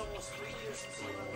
almost three years since he were